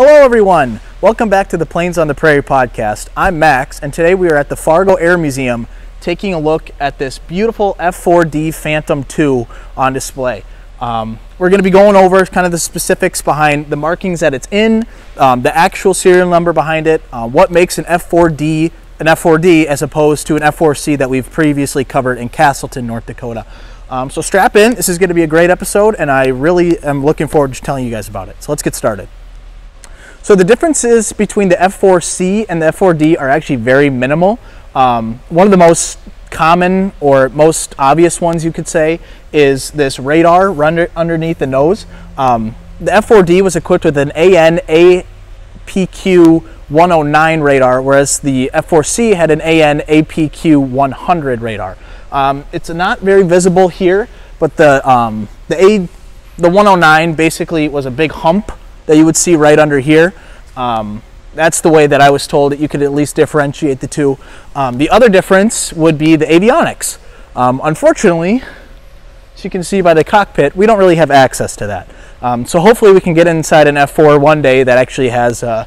Hello, everyone. Welcome back to the Planes on the Prairie podcast. I'm Max, and today we are at the Fargo Air Museum taking a look at this beautiful F4D Phantom 2 on display. Um, we're going to be going over kind of the specifics behind the markings that it's in, um, the actual serial number behind it, uh, what makes an F4D an F4D as opposed to an F4C that we've previously covered in Casselton, North Dakota. Um, so strap in. This is going to be a great episode, and I really am looking forward to telling you guys about it. So let's get started. So the differences between the F4C and the F4D are actually very minimal. Um, one of the most common or most obvious ones you could say is this radar under, underneath the nose. Um, the F4D was equipped with an AN APQ 109 radar, whereas the F4C had an AN APQ 100 radar. Um, it's not very visible here, but the um, the A the 109 basically was a big hump that you would see right under here. Um, that's the way that I was told that you could at least differentiate the two. Um, the other difference would be the avionics. Um, unfortunately, as you can see by the cockpit, we don't really have access to that. Um, so hopefully we can get inside an F4 one day that actually has uh,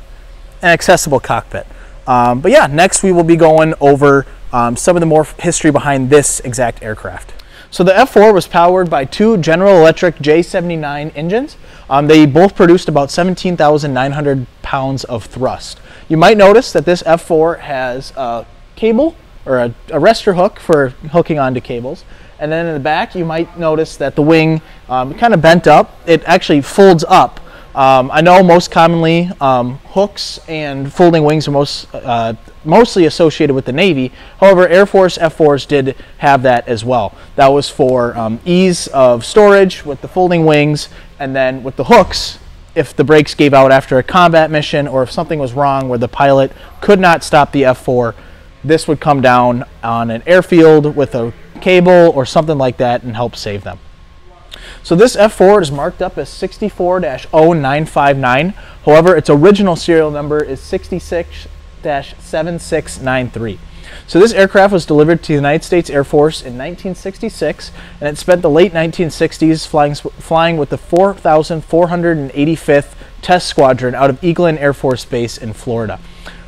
an accessible cockpit. Um, but yeah, next we will be going over um, some of the more history behind this exact aircraft. So the F4 was powered by two General Electric J79 engines. Um, they both produced about 17,900 pounds of thrust. You might notice that this F4 has a cable or a arrestor hook for hooking onto cables. And then in the back, you might notice that the wing um, kind of bent up. It actually folds up. Um, I know most commonly um, hooks and folding wings are most uh, mostly associated with the Navy. However, Air Force F4s did have that as well. That was for um, ease of storage with the folding wings, and then with the hooks, if the brakes gave out after a combat mission or if something was wrong where the pilot could not stop the F4, this would come down on an airfield with a cable or something like that and help save them. So this F4 is marked up as 64-0959. However, its original serial number is 66 7693. So this aircraft was delivered to the United States Air Force in 1966, and it spent the late 1960s flying, flying with the 4,485th Test Squadron out of Eglin Air Force Base in Florida.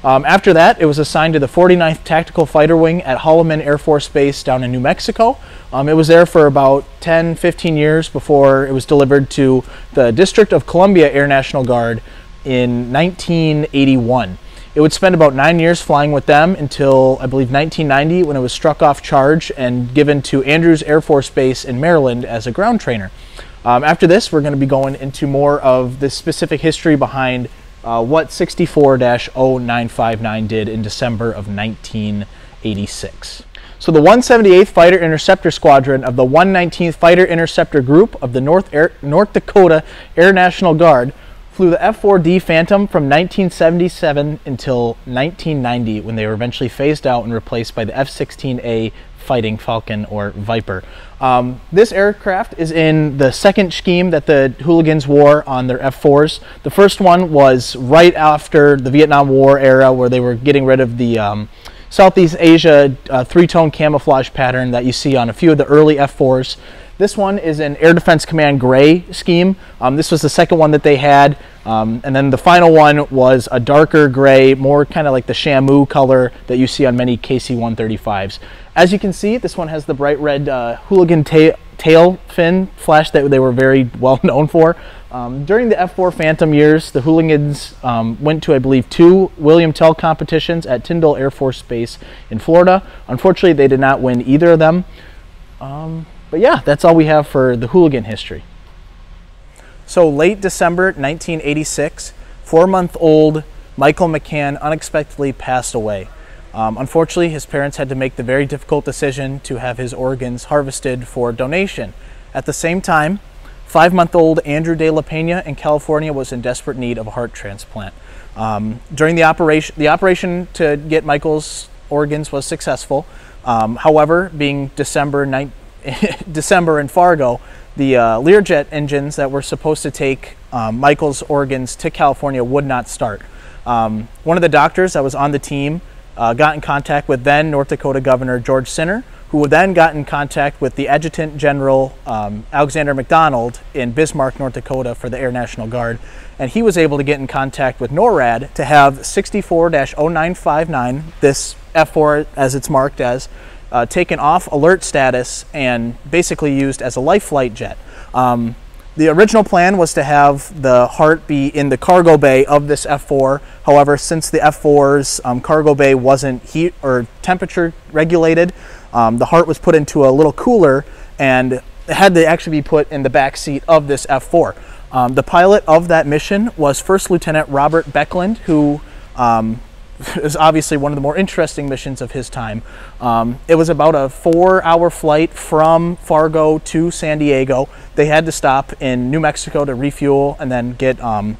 Um, after that, it was assigned to the 49th Tactical Fighter Wing at Holloman Air Force Base down in New Mexico. Um, it was there for about 10, 15 years before it was delivered to the District of Columbia Air National Guard in 1981. It would spend about nine years flying with them until I believe 1990 when it was struck off charge and given to Andrews Air Force Base in Maryland as a ground trainer. Um, after this, we're going to be going into more of the specific history behind uh, what 64 0959 did in December of 1986. So the 178th Fighter Interceptor Squadron of the 119th Fighter Interceptor Group of the North, Air, North Dakota Air National Guard flew the F-4D Phantom from 1977 until 1990 when they were eventually phased out and replaced by the F-16A Fighting Falcon or Viper. Um, this aircraft is in the second scheme that the hooligans wore on their F-4s. The first one was right after the Vietnam War era where they were getting rid of the um, Southeast Asia uh, three-tone camouflage pattern that you see on a few of the early F-4s. This one is an Air Defense Command gray scheme. Um, this was the second one that they had. Um, and then the final one was a darker gray, more kind of like the Shamu color that you see on many KC-135s. As you can see, this one has the bright red uh, hooligan ta tail fin flash that they were very well known for. Um, during the F4 Phantom years, the hooligans um, went to, I believe, two William Tell competitions at Tyndall Air Force Base in Florida. Unfortunately, they did not win either of them. Um, but yeah, that's all we have for the hooligan history. So late December 1986, four-month-old Michael McCann unexpectedly passed away. Um, unfortunately, his parents had to make the very difficult decision to have his organs harvested for donation. At the same time, five-month-old Andrew De La Pena in California was in desperate need of a heart transplant. Um, during the operation, the operation to get Michael's organs was successful. Um, however, being December 19 December in Fargo, the uh, Learjet engines that were supposed to take um, Michael's organs to California would not start. Um, one of the doctors that was on the team uh, got in contact with then North Dakota Governor George Sinner, who then got in contact with the Adjutant General um, Alexander McDonald in Bismarck, North Dakota for the Air National Guard. And he was able to get in contact with NORAD to have 64 0959, this F4 as it's marked as, uh, taken off alert status and basically used as a life flight jet. Um, the original plan was to have the Heart be in the cargo bay of this F4. However, since the F4's um, cargo bay wasn't heat or temperature regulated, um, the Heart was put into a little cooler and had to actually be put in the back seat of this F4. Um, the pilot of that mission was First Lieutenant Robert Beckland, who um, is obviously one of the more interesting missions of his time. Um, it was about a four hour flight from Fargo to San Diego. They had to stop in New Mexico to refuel and then get um,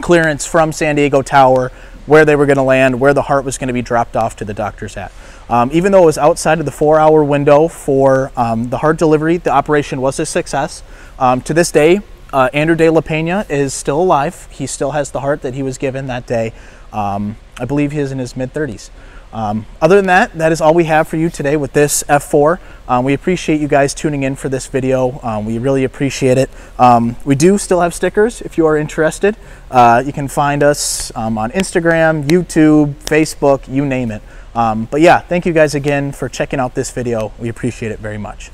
clearance from San Diego Tower where they were going to land, where the heart was going to be dropped off to the doctors at. Um, even though it was outside of the four hour window for um, the heart delivery, the operation was a success. Um, to this day, uh, Andrew De La Pena is still alive. He still has the heart that he was given that day. Um, I believe he is in his mid 30s. Um, other than that, that is all we have for you today with this F4. Um, we appreciate you guys tuning in for this video. Um, we really appreciate it. Um, we do still have stickers if you are interested. Uh, you can find us um, on Instagram, YouTube, Facebook, you name it. Um, but yeah, thank you guys again for checking out this video. We appreciate it very much.